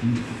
Hmm.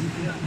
Yeah.